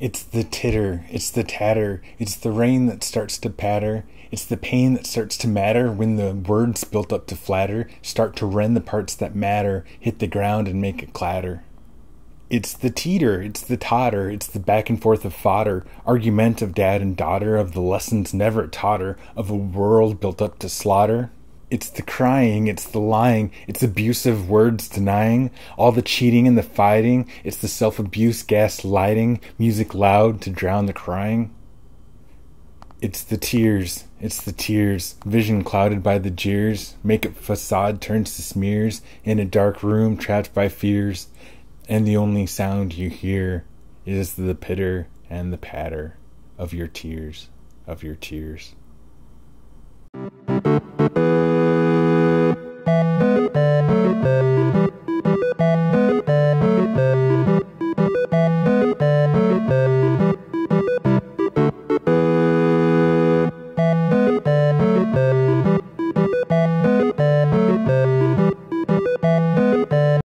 It's the titter, it's the tatter, it's the rain that starts to patter, it's the pain that starts to matter when the words built up to flatter start to rend the parts that matter, hit the ground and make it clatter. It's the teeter, it's the totter, it's the back and forth of fodder, argument of dad and daughter, of the lessons never taught her, of a world built up to slaughter. It's the crying, it's the lying, it's abusive words denying, all the cheating and the fighting, it's the self abuse, gaslighting, music loud to drown the crying. It's the tears, it's the tears, vision clouded by the jeers, makeup facade turns to smears, in a dark room trapped by fears, and the only sound you hear is the pitter and the patter of your tears, of your tears.